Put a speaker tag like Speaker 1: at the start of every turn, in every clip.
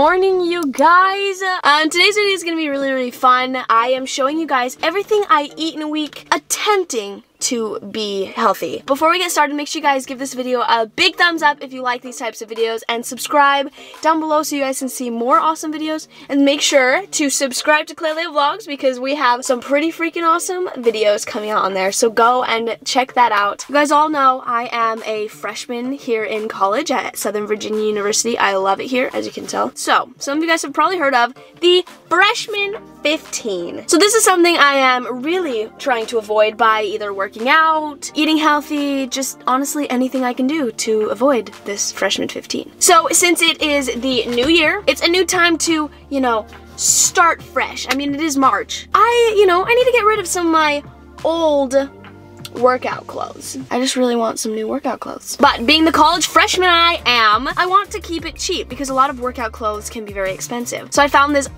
Speaker 1: morning, you guys. Um, today's video is gonna be really, really fun. I am showing you guys everything I eat in a week, attempting to be healthy. Before we get started, make sure you guys give this video a big thumbs up if you like these types of videos and subscribe down below so you guys can see more awesome videos. And make sure to subscribe to Klailea Vlogs because we have some pretty freaking awesome videos coming out on there. So go and check that out. You guys all know I am a freshman here in college at Southern Virginia University. I love it here, as you can tell. So, some of you guys have probably heard of the Freshman 15. So this is something I am really trying to avoid by either working out, eating healthy, just honestly anything I can do to avoid this freshman 15. So since it is the new year, it's a new time to, you know, start fresh. I mean, it is March. I, you know, I need to get rid of some of my old workout clothes. I just really want some new workout clothes. But being the college freshman I am, I want to keep it cheap because a lot of workout clothes can be very expensive. So I found this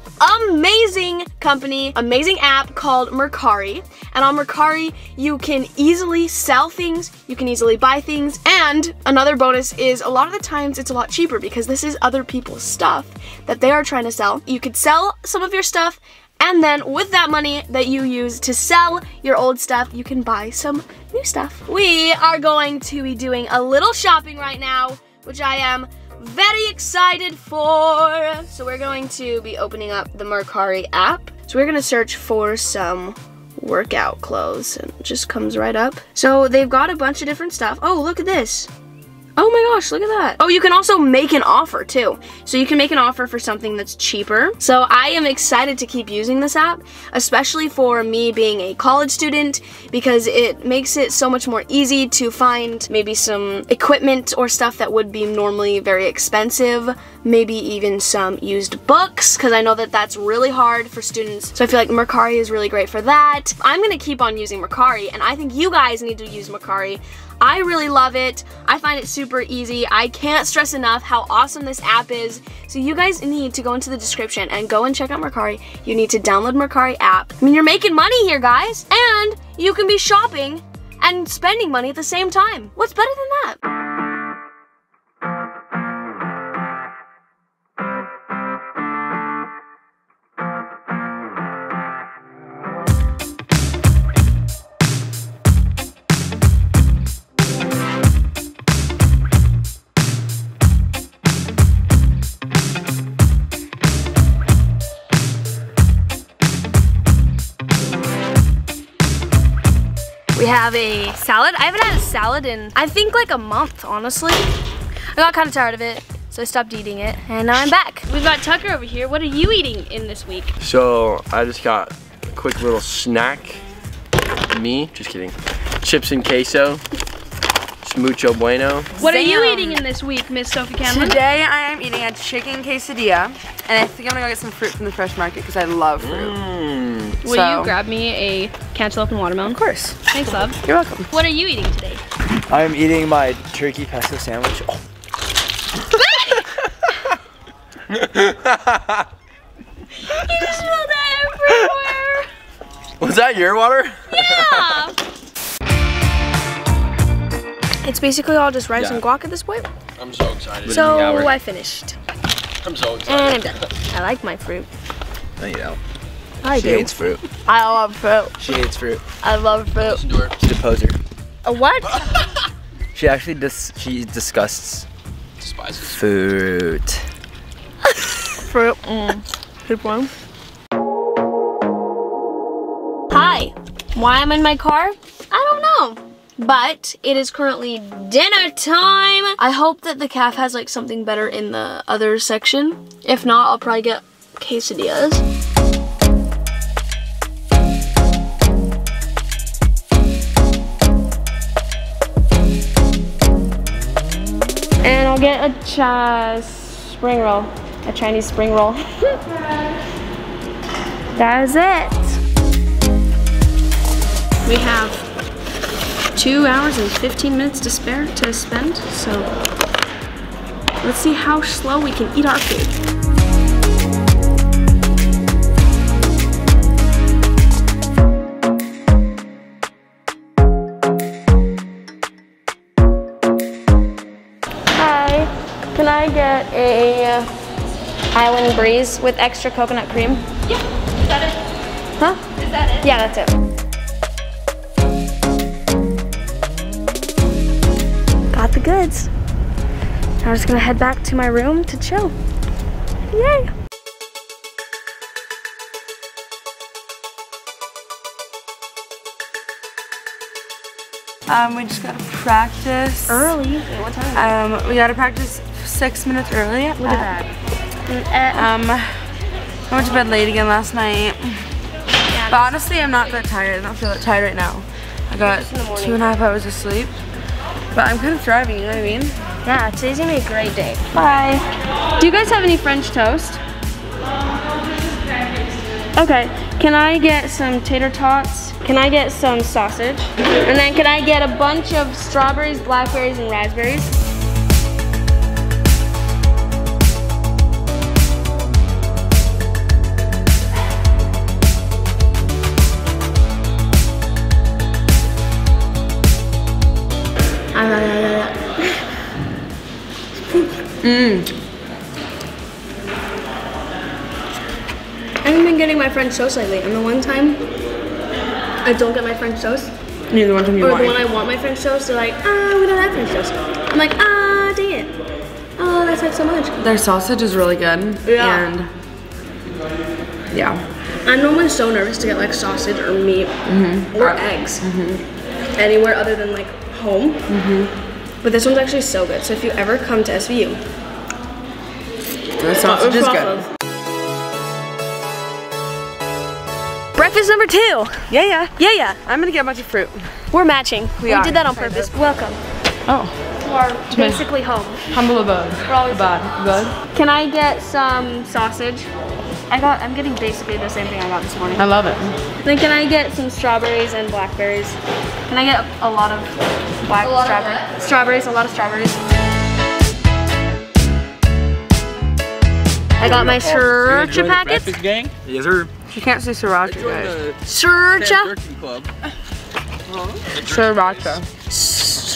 Speaker 1: amazing company, amazing app called Mercari. And on Mercari, you can easily sell things, you can easily buy things, and another bonus is a lot of the times it's a lot cheaper because this is other people's stuff that they are trying to sell. You could sell some of your stuff and then with that money that you use to sell your old stuff, you can buy some new stuff. We are going to be doing a little shopping right now, which I am very excited for. So we're going to be opening up the Mercari app. So we're gonna search for some workout clothes and it just comes right up. So they've got a bunch of different stuff. Oh, look at this. Oh my gosh, look at that. Oh, you can also make an offer too. So you can make an offer for something that's cheaper. So I am excited to keep using this app, especially for me being a college student because it makes it so much more easy to find maybe some equipment or stuff that would be normally very expensive, maybe even some used books because I know that that's really hard for students. So I feel like Mercari is really great for that. I'm to keep on using Mercari and I think you guys need to use Mercari. I really love it. I find it super easy. I can't stress enough how awesome this app is. So you guys need to go into the description and go and check out Mercari. You need to download Mercari app. I mean, you're making money here, guys. And you can be shopping and spending money at the same time. What's better than that? Have a salad. I haven't had a salad in, I think like a month, honestly. I got kind of tired of it, so I stopped eating it, and now I'm back. We've got Tucker over here. What are you eating in this week?
Speaker 2: So I just got a quick little snack. Me, just kidding. Chips and queso. It's mucho bueno.
Speaker 1: What are you eating in this week, Miss Sophie Cameron?
Speaker 3: Today I am eating a chicken quesadilla, and I think I'm gonna go get some fruit from the fresh market because I love fruit.
Speaker 2: Mmm.
Speaker 1: Will
Speaker 3: So-
Speaker 1: you grab me a cantaloupe and watermelon?
Speaker 3: Of course.
Speaker 1: Thanks, love.
Speaker 3: You're welcome.
Speaker 1: What are you eating today?
Speaker 4: I'm eating my turkey pesto sandwich. Oh,
Speaker 1: You just spilled that everywhere.
Speaker 2: Was that your water?
Speaker 1: Yeah. it's basically all just rice
Speaker 2: Yeah.
Speaker 1: and guac at this point.
Speaker 2: I'm so excited.
Speaker 1: So I finished.
Speaker 2: I'm so excited.
Speaker 1: And I'm
Speaker 2: excited.
Speaker 1: done. I like my fruit.
Speaker 4: no, you don't.
Speaker 1: I
Speaker 4: She
Speaker 1: do.
Speaker 4: hates fruit.
Speaker 1: I love fruit.
Speaker 4: She hates fruit.
Speaker 1: I love fruit.
Speaker 2: Listen to her.
Speaker 4: She's a poser.
Speaker 1: A what?
Speaker 4: She actually dis she disgusts
Speaker 2: Despises.
Speaker 4: fruit.
Speaker 1: fruit. Mm. Good one. Hi. Why I'm in my car? I don't know. But it is currently dinner time. I hope that the calf has like something better in the other section. If not, I'll probably get quesadillas. Get a cha spring roll, a Chinese spring roll. that is it. We have two hours and 15 minutes to spare to spend, so let's see how slow we can eat our food. I get a Island Breeze with extra coconut cream.
Speaker 5: Yeah, is that it?
Speaker 1: Huh?
Speaker 5: Is that it?
Speaker 1: Yeah, that's it. Got the goods. Now we're just gonna head back to my room to chill. Yay!
Speaker 3: Um, we just gotta practice.
Speaker 1: Early. Wait, what time?
Speaker 3: Um, we gotta practice six minutes early.
Speaker 1: Look at that.
Speaker 3: Um, I went to bed late again last night. But honestly, I'm not that tired. I don't feel that tired right now. I got two and a half hours of sleep. But I'm kind of thriving, you know what I mean?
Speaker 1: Yeah, today's gonna be a great day. Bye. Do you guys have any French toast? Okay, can I get some tater tots? Can I get some sausage? And then can I get a bunch of strawberries, blackberries, and raspberries? I haven't been getting my French toast lately, and the one time I don't get my French toast,
Speaker 3: Neither one time you
Speaker 1: or
Speaker 3: want
Speaker 1: the one I want my French toast, they're like, ah, we don't have French toast. I'm like, ah, dang it. Oh, that's like so much.
Speaker 3: Their sausage is really good.
Speaker 1: Yeah.
Speaker 3: And yeah.
Speaker 1: I'm normally so nervous to get like sausage or meat or eggs anywhere other than like home. But this one's actually so good. So if you ever come to SVU,
Speaker 3: The sausage is good.
Speaker 1: Breakfast number two.
Speaker 3: Yeah, yeah.
Speaker 1: Yeah, yeah.
Speaker 3: I'm gonna get a bunch of fruit.
Speaker 1: We're matching. We,
Speaker 3: are.
Speaker 1: did that on purpose. Welcome
Speaker 3: Oh,
Speaker 1: to our basically home.
Speaker 3: humble abode.
Speaker 1: We're always
Speaker 3: Abode. Abode.
Speaker 1: Can I get some sausage? I got. I'm getting basically the same thing I got this morning.
Speaker 3: I love it.
Speaker 1: Then can I get some strawberries and blackberries? Can I get a, a lot of black
Speaker 5: lot of
Speaker 1: strawberries? Strawberries, a lot of strawberries. I got my sriracha packets.
Speaker 2: gang? Yes, sir.
Speaker 3: You can't say sriracha, guys.
Speaker 1: Sriracha.
Speaker 2: Club.
Speaker 3: Sriracha.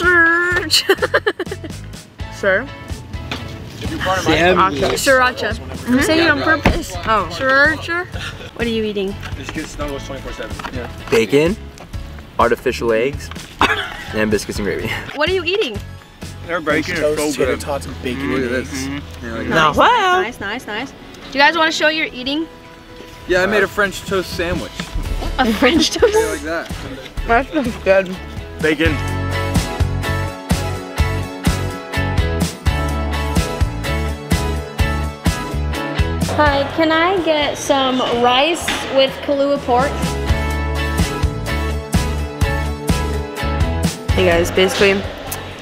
Speaker 1: Sriracha.
Speaker 3: Sir?
Speaker 1: Sriracha. I'm mm-hmm. saying it on purpose.
Speaker 3: Oh.
Speaker 1: Sriracha. What are you eating?
Speaker 2: This kid snuggles 24-7. Yeah.
Speaker 4: Bacon, artificial eggs, and biscuits and gravy.
Speaker 1: What are you eating?
Speaker 2: Their bacon is so good. tots and bacon Look at this.
Speaker 1: Nice, nice, nice, nice. Do you guys want to show you're eating
Speaker 6: Yeah, I made a uh, French toast sandwich.
Speaker 1: a French toast?
Speaker 6: Like that.
Speaker 3: That smells good.
Speaker 2: Bacon.
Speaker 1: Hi, can I get some rice with Kalua pork?
Speaker 3: Hey guys, basically,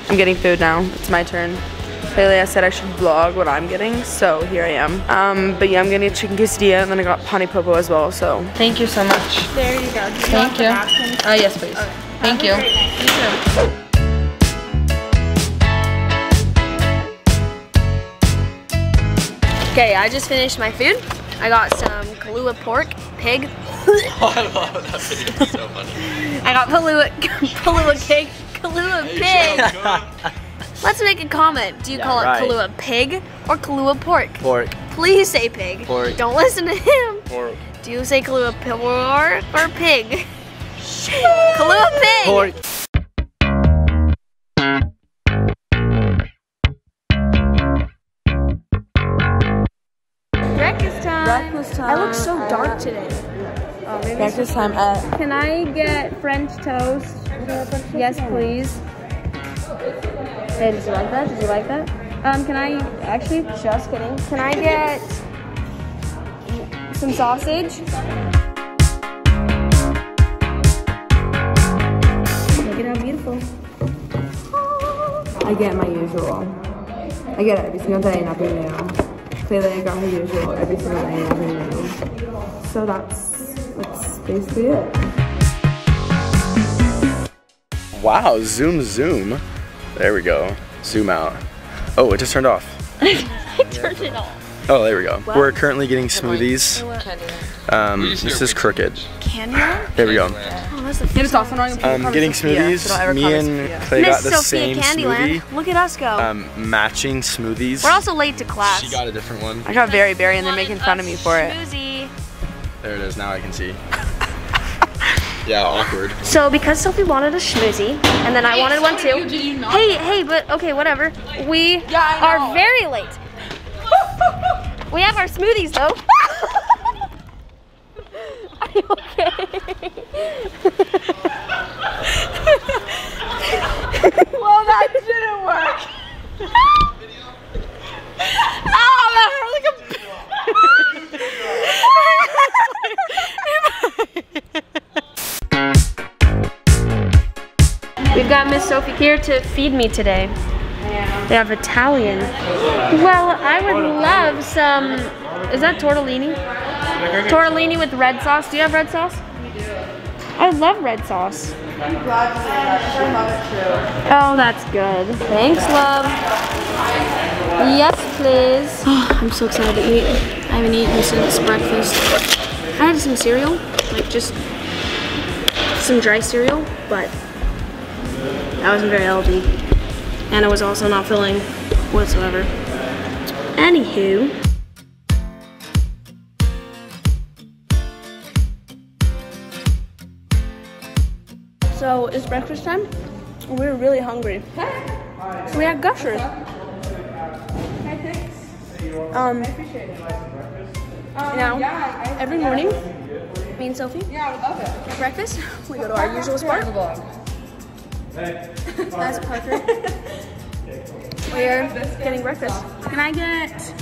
Speaker 3: I'm getting food now. It's my turn. Lately I said I should vlog what I'm getting, so here I am. Um, but yeah, I'm getting a chicken quesadilla, and then I got pani popo as well, so. Thank you so much.
Speaker 1: There you go.
Speaker 3: Thank you. Uh, yes, please. Thank you.
Speaker 1: Okay, I just finished my food. I got some Kalua pork, pig.
Speaker 2: I love that video. It's so funny.
Speaker 1: I got Kalua, Kalua pig, Kalua pig. Let's make a comment. Do you call it
Speaker 4: right.
Speaker 1: Kalua pig or Kalua pork?
Speaker 4: Pork,
Speaker 1: Please say pig.
Speaker 4: Pork.
Speaker 1: Don't listen to him.
Speaker 2: Pork.
Speaker 1: Do you say Kalua pork or pig? Kalua pig.
Speaker 4: pork.
Speaker 1: Breakfast time. I look so dark today.
Speaker 3: Breakfast time at
Speaker 1: Can I get French toast? Yes, please. Hey, did you like that? Did you like that? Um, can I, actually, just kidding. Can I get some sausage? Look at how beautiful.
Speaker 3: I get my usual. I get it every single day, nothing new. Clearly, I got her usual every single day, nothing new. So that's that's basically it.
Speaker 2: Wow, zoom, zoom. There we go. Zoom out. Oh, it just turned off.
Speaker 1: I turned it off.
Speaker 2: Oh, there we go. We're currently getting smoothies. Um, this is crooked.
Speaker 1: Candyland?
Speaker 4: There we go.
Speaker 1: Oh, that's the
Speaker 3: It is also annoying
Speaker 4: Um, getting
Speaker 3: Sophia,
Speaker 4: smoothies.
Speaker 3: so don't ever
Speaker 4: Me
Speaker 3: call
Speaker 4: and
Speaker 3: Sophia.
Speaker 4: Clay got
Speaker 1: Miss
Speaker 4: the
Speaker 1: Sophia
Speaker 4: same
Speaker 1: Candyland.
Speaker 4: smoothie.
Speaker 1: Look at us go.
Speaker 4: Um, matching smoothies.
Speaker 1: We're also late to class.
Speaker 4: She got a different one.
Speaker 3: I got very berry and they're making fun of me for it.
Speaker 1: Schmoozy.
Speaker 4: There it is. Now I can see. yeah, awkward.
Speaker 1: So because Sophie wanted a schmoozy, and then I wanted one too. Hey, hey, but okay, whatever. We are very late. We have our smoothies though. are you okay?
Speaker 3: Well, that didn't work. oh, that hurt like a.
Speaker 1: We've got Miss Sophie here to feed me today. They have Italian. Well, I would love some. Is that tortellini? Tortellini with red sauce. Do you have red sauce? I love red sauce. Oh, that's good. Thanks, love. Yes, please. Oh, I'm so excited to eat. I haven't eaten since breakfast. I had some cereal, like just some dry cereal, but that wasn't very healthy. And it was also not filling whatsoever. Anywho. So it's breakfast time. We're really hungry. So we had gushers. Um, now, every morning, me and Sophie, at breakfast, we go to our usual spot. That's Parker. We're getting breakfast. Can I get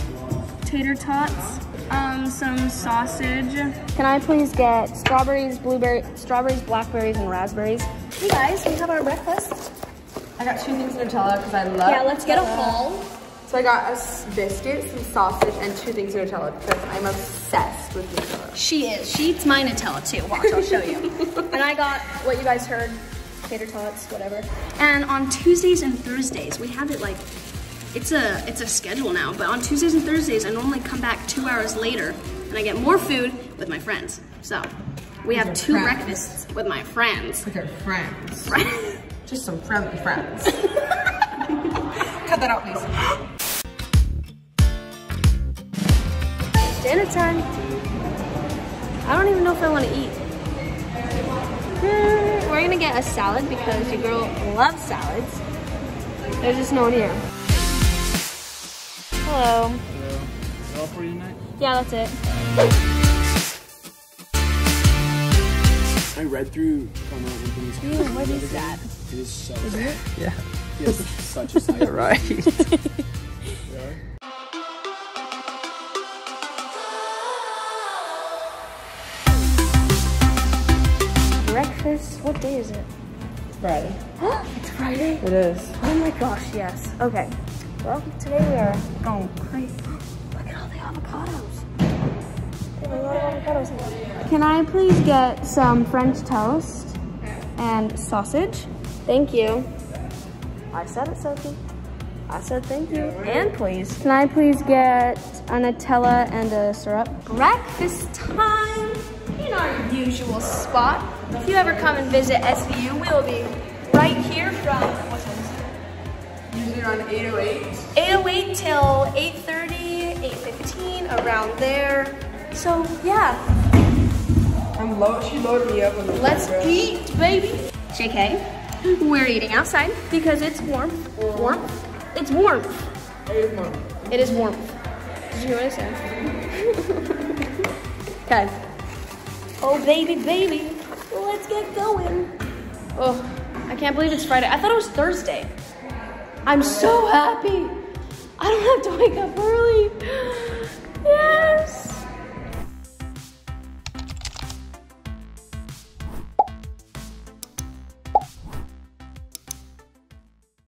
Speaker 1: tater tots, um, some sausage? Can I please get strawberries, blueberry, strawberries, blackberries, and raspberries? Hey guys, we have our breakfast.
Speaker 3: I got two things of Nutella because I love.
Speaker 1: Yeah, let's get a haul.
Speaker 3: So I got a biscuit, some sausage, and two things of Nutella because I'm obsessed with Nutella.
Speaker 1: She is. She eats my Nutella too. Watch, I'll show you. and I got what you guys heard, tater tots, whatever. And on Tuesdays and Thursdays, we have it like it's a it's a schedule now. But on Tuesdays and Thursdays, I normally come back two hours later, and I get more food with my friends. So we have two
Speaker 3: friends.
Speaker 1: breakfasts with my friends.
Speaker 3: With our friends.
Speaker 1: Friends.
Speaker 3: Just some friendly friends. Cut that out, please.
Speaker 1: Dinner time. I don't even know if I want to eat. We're gonna get a salad because your girl loves salads. There's just no one here. Hello.
Speaker 6: All for you tonight?
Speaker 1: Yeah, that's it.
Speaker 7: I read through Carmel Anthony's
Speaker 1: Ew, what is that?
Speaker 7: It is so bad. Yeah. He has such a side.
Speaker 4: Right.
Speaker 1: Breakfast? What day is it?
Speaker 3: Friday.
Speaker 1: it's Friday?
Speaker 3: It is.
Speaker 1: Oh my gosh, yes. Okay. Well, today we are oh, going crazy. Look at all the avocados. A lot of avocados. Can I please get some French toast and sausage? Thank you. I said it, Sophie. I said thank you. And please. Can I please get a Nutella and a syrup? Breakfast time in our usual spot. If you ever come and visit SVU, we will be right here from, what time is it?
Speaker 3: Usually around 808.
Speaker 1: 808 till 8.30, 8.15, around there. So yeah,
Speaker 3: I'm low. She loaded me up with the
Speaker 1: let's eat, baby. JK, we're eating outside because it's warm. Warm? It's warm? It's warm. It is warm. Did you hear what I said? Okay. Oh, baby, baby. Let's get going. Oh, I can't believe it's Friday. I thought it was Thursday. I'm so happy. I don't have to wake up early. Yay!